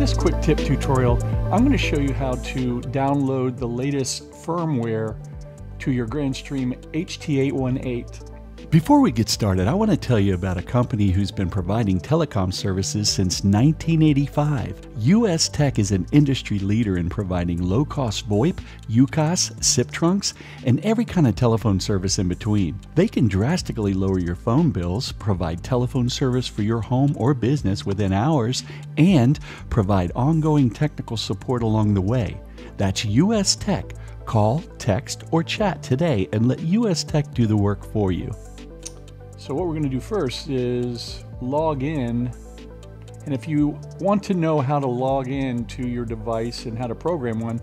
this quick tip tutorial, I'm going to show you how to download the latest firmware to your Grandstream HT818. Before we get started, I want to tell you about a company who's been providing telecom services since 1985. US Tech is an industry leader in providing low cost VoIP, UCaaS, SIP trunks, and every kind of telephone service in between. They can drastically lower your phone bills, provide telephone service for your home or business within hours, and provide ongoing technical support along the way. That's US Tech. Call, text, or chat today and let US Tech do the work for you. So what we're going to do first is log in. And if you want to know how to log in to your device and how to program one,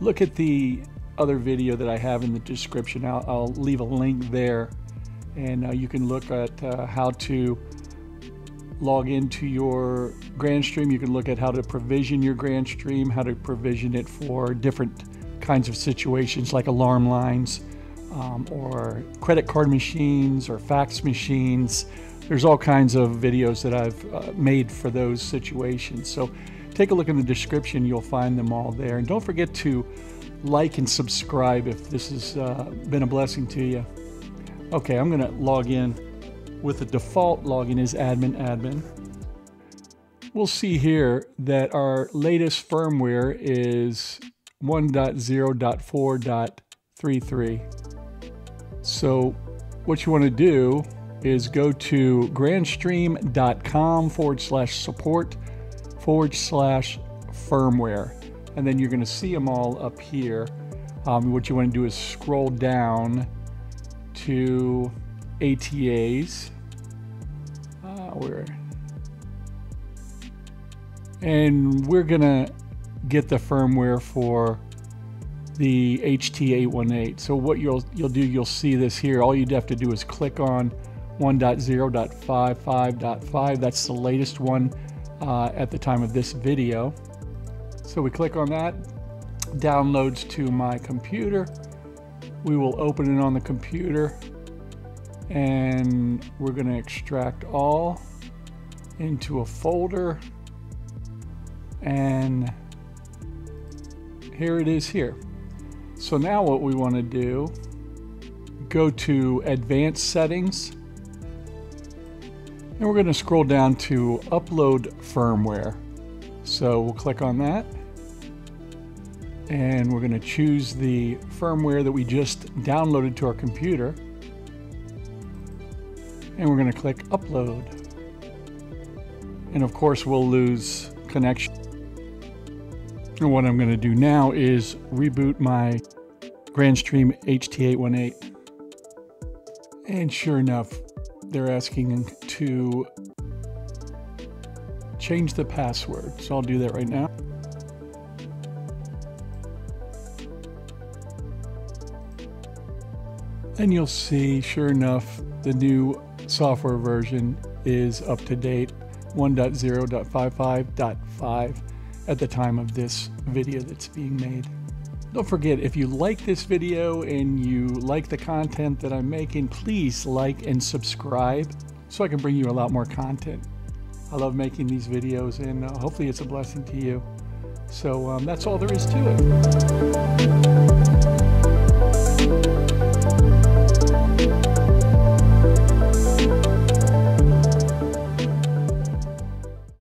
look at the other video that I have in the description. I'll, I'll leave a link there and uh, you can look at uh, how to log into your Grandstream. You can look at how to provision your Grandstream, how to provision it for different kinds of situations like alarm lines, um, or credit card machines or fax machines. There's all kinds of videos that I've uh, made for those situations. So take a look in the description, you'll find them all there. And don't forget to like and subscribe if this has uh, been a blessing to you. Okay, I'm going to log in with the default login is admin admin. We'll see here that our latest firmware is 1.0.4.33. So what you want to do is go to grandstream.com forward slash support forward slash firmware. And then you're going to see them all up here. Um, what you want to do is scroll down to ATAs. Uh, where? And we're going to get the firmware for the HT818. So what you'll you'll do, you'll see this here. All you'd have to do is click on 1.0.55.5. That's the latest one uh, at the time of this video. So we click on that, downloads to my computer. We will open it on the computer and we're going to extract all into a folder and here it is here. So now what we want to do, go to advanced settings and we're going to scroll down to upload firmware. So we'll click on that and we're going to choose the firmware that we just downloaded to our computer and we're going to click upload. And of course we'll lose connection. And what I'm going to do now is reboot my Grandstream HT818. And sure enough, they're asking to change the password. So I'll do that right now. And you'll see, sure enough, the new software version is up to date 1.0.55.5 at the time of this video that's being made. Don't forget, if you like this video and you like the content that I'm making, please like and subscribe so I can bring you a lot more content. I love making these videos and uh, hopefully it's a blessing to you. So um, that's all there is to it.